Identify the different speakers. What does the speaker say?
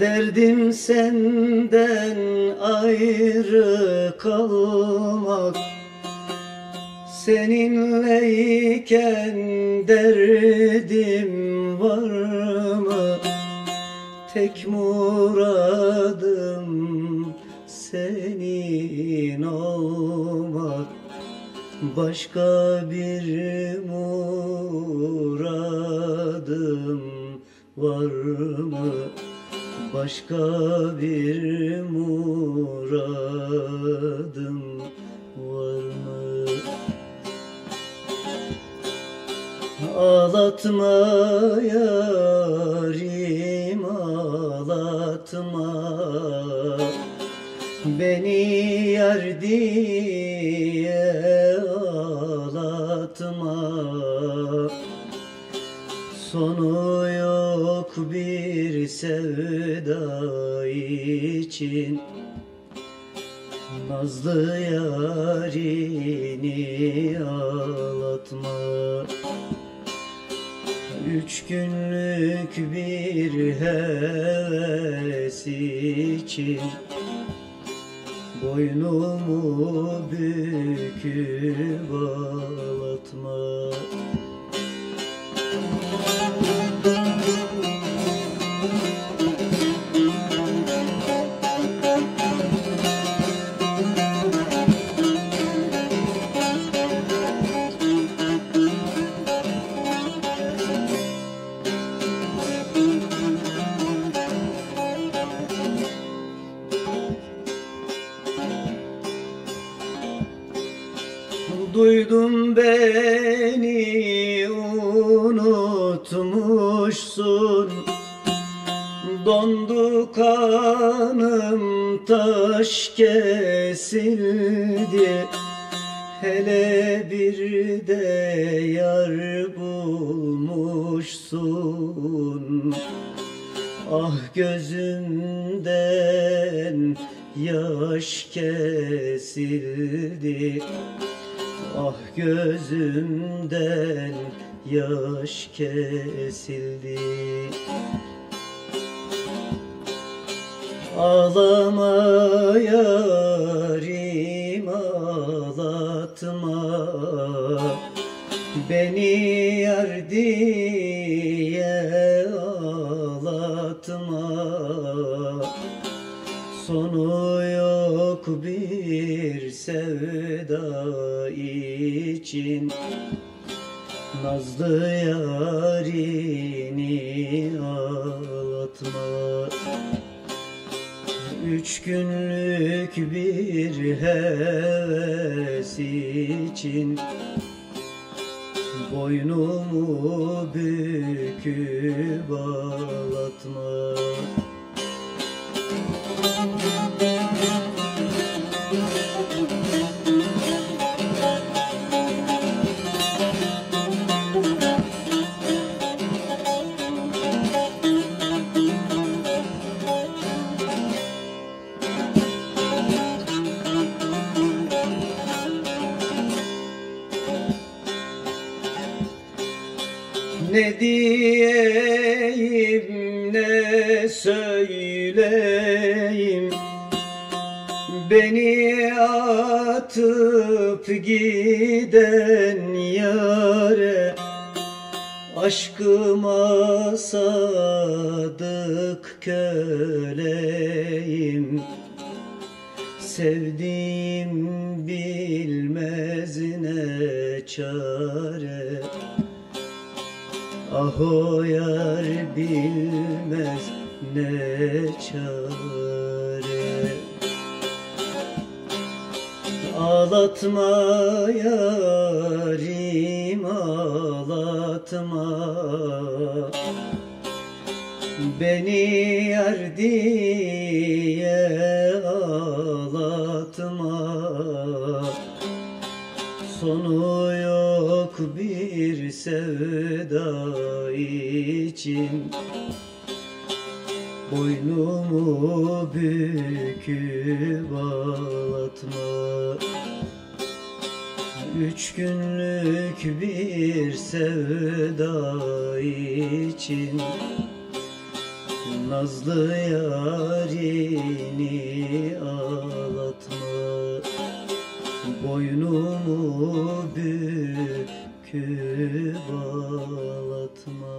Speaker 1: Derdim senden ayrı kalmak Seninleyken derdim var mı? Tek muradım senin olmak Başka bir muradım var mı? Başka bir muradım var mı? Ağlatma yarim ağlatma Beni yar bir sevda için Nazlı yarini ağlatma. Üç günlük bir heves için Boynumu büküp ağlatma Duydum beni unutmuşsun. Dondu kanım taş kesildi. Hele bir de yar bulmuşsun. Ah gözümden yaş kesildi Ah gözümden yaş kesildi. Ağlama yarim ağlatma. Beni yar diye ağlatma. Sonu yok bir sevda için. Nazlı yarini ağlatma. Üç günlük bir heves için. Boynumu büküp ağlatma Ne diyeyim ne söyleyeyim Beni atıp giden yare Aşkıma sadık köleyim. Sevdiğim bilmez ne çare. Ah o yar bilmez ne çare Ağlatma yarim ağlatma. Beni yar diye ağlatma. Sonu yok bir sevda için Boynumu büküp ağlatma. Üç günlük bir sevda için Nazlı yarini ağlatma. Boynumu büküp ağlatma